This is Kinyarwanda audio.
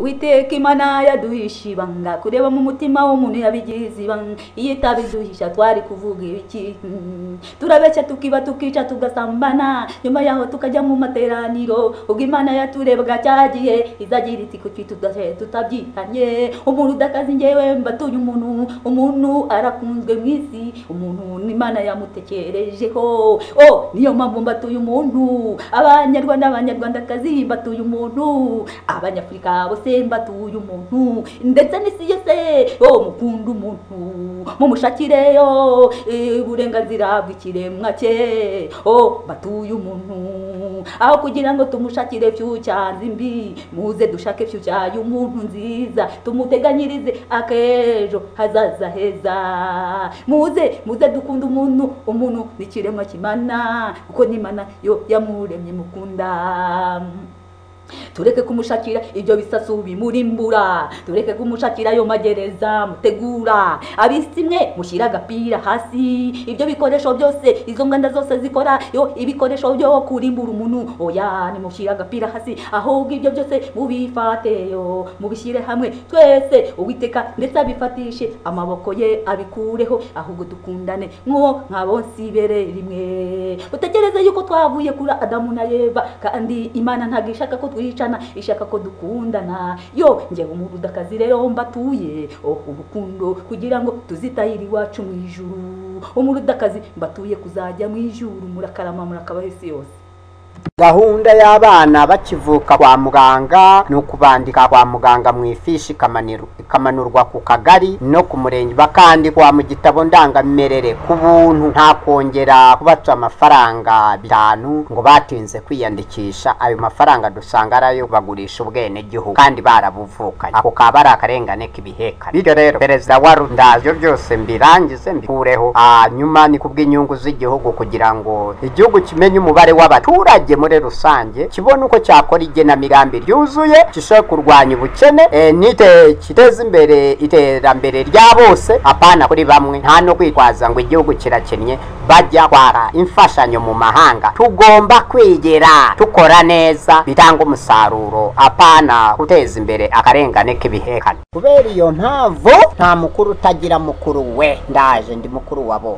Uwiteka imana yaduhisha ibanga kureba mu mutima w'umuntu yabigize ibanga iyo itabiduhisha twari kuvuga ibiki Mm. turabeshya tukiba tukica tugasambana. Nyuma yaho tukajya mu materaniro ubwo imana yaturebaga cyagiye izagira iti kuki tutabyitanye? Umuntu udakaze njyewe mbatuye umuntu umuntu arakunzwe mu isi umuntu n'imana yamutekerejeho. Oh niyo mpamvu mbatuye umuntu abanyarwanda abanyarwandakazi mbatuye umuntu abanyafurika bose mbatuye umuntu ndetse n'isi yose oh mukunda umuntu mumushakireyo eh, uburenganzira bw'ikiremwa cye oh mbatuye umuntu aho kugira ngo tumushakire fyucyanzi mbi muze dushake fyucya y'umuntu nziza tumuteganyirize akejo hazaza heza. Muze muze dukunda umuntu umuntu ni ikiremwa kimana kuko n'imana yo yamuremye mukunda. Tureke kumushakira ibyo bisasu bimurimbura. Tureke kumushakira ayo magereza mutegura. Abisi mwe mushyira agapira hasi. Ibyo bikoresho byose izo nganda zose zikora yo ibikoresho byo kurimbura umuntu. Oya nimushyira agapira hasi ahubwo ibyo byose mubifateyo mubishyire hamwe. Twese uwiteka ndetse abifatishe amaboko ye abikureho ahubwo dukundane. Mwo nk'abonsibere rimwe. Utekereze yuko twavuye kuri adamu na eva kandi imana ntabwo ishaka ko twicana ishaka ko dukundana. Yo njyewe umurudakazi rero mbatuye. Oh urukundo kugira ngo tuzitahire iwacu mu ijuru. Umurudakazi mbatuye kuzajya mu ijuru. Murakarama murakabaho isi yose. Gahunda y'abana bakivuka kwa muganga ni ukubandika kwa muganga mu ifishi ikamanurwa ku kagari no ku murenge. Bakandikwa mu gitabo ndangamimerere ku buntu. Nta kongera kubaca amafaranga bitanu ngo batinze kwiyandikisha. Ayo mafaranga dusanga ari ayo bagurisha ubwenegihugu kandi barabuvukanye ako kaba ari akarengane k'ibihekane bityo rero perezida wa rundazyo byose mbirangize mbikureho. Hanyuma ni kubw'inyungu z'igihugu kugira ngo igihugu kimenye umubare w'abaturage. Muri rusange kibone uko cyakora igenamigambi ryuzuye gishobora kurwanya ubukene eh, nite kiteza imbere iterambere rya bose apana kuri bamwe nta no kwitwaza ngo igihugu kirakennye bajya kwara imfashanyo mu mahanga. Tugomba kwigira tukora neza bitanga umusaruro apana guteza imbere akarengane k'ibihekane. Kubera iyo mpamvu nta mukuru utagira mukuru we ndaje ndi mukuru wa bose